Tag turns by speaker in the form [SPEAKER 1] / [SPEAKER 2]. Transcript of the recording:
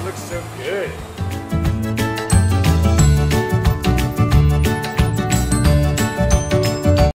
[SPEAKER 1] It looks so good.